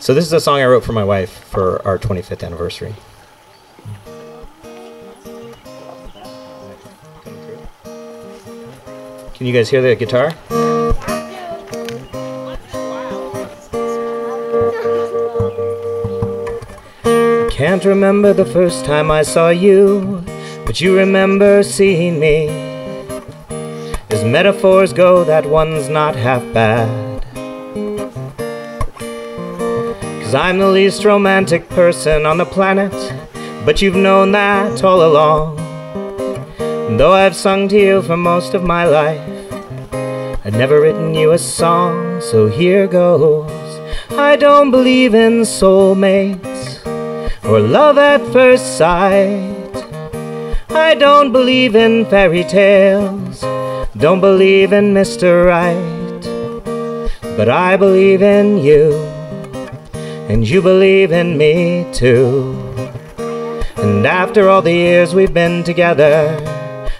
So this is a song I wrote for my wife for our 25th anniversary. Can you guys hear the guitar? Can't remember the first time I saw you, but you remember seeing me. As metaphors go, that one's not half bad. Cause I'm the least romantic person on the planet, but you've known that all along. Though I've sung to you for most of my life, I've never written you a song, so here goes. I don't believe in soulmates or love at first sight. I don't believe in fairy tales, don't believe in Mr. Right. But I believe in you, and you believe in me too. And after all the years we've been together,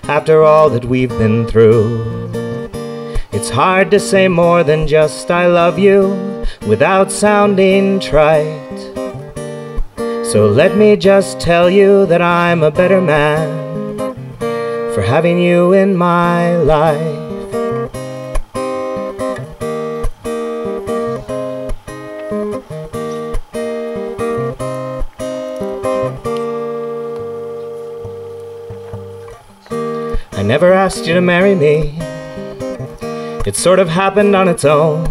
after all that we've been through, it's hard to say more than just I love you without sounding trite. So let me just tell you that I'm a better man for having you in my life. I never asked you to marry me. It sort of happened on its own.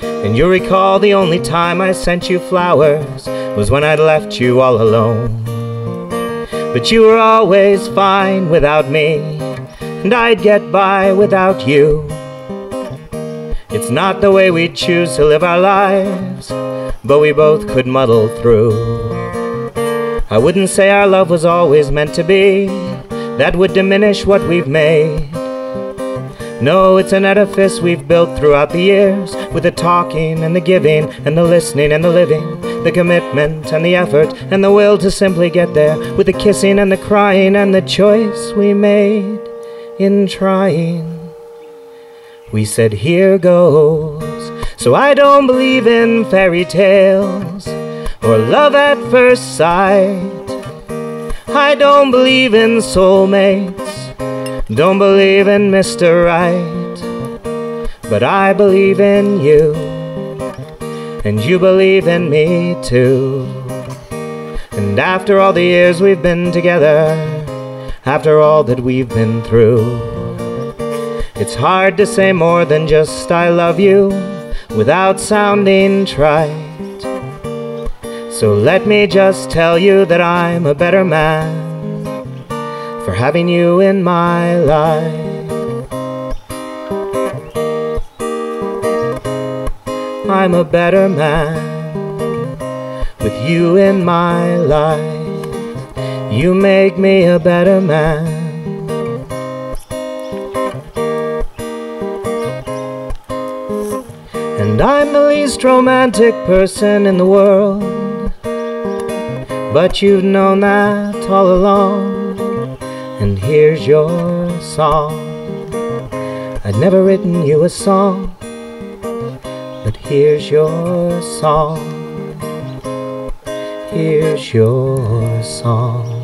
And you recall the only time I sent you flowers was when I'd left you all alone. But you were always fine without me, and I'd get by without you. It's not the way we choose to live our lives, but we both could muddle through. I wouldn't say our love was always meant to be, that would diminish what we've made. No, it's an edifice we've built throughout the years with the talking and the giving and the listening and the living, the commitment and the effort and the will to simply get there with the kissing and the crying and the choice we made in trying. We said, Here goes. So I don't believe in fairy tales or love at first sight. I don't believe in soulmates don't believe in Mr. Right, but I believe in you, and you believe in me too. And after all the years we've been together, after all that we've been through, it's hard to say more than just I love you without sounding trite. So let me just tell you that I'm a better man for having you in my life. I'm a better man with you in my life. You make me a better man. And I'm the least romantic person in the world. But you've known that all along and here's your song. I'd never written you a song, but here's your song. Here's your song.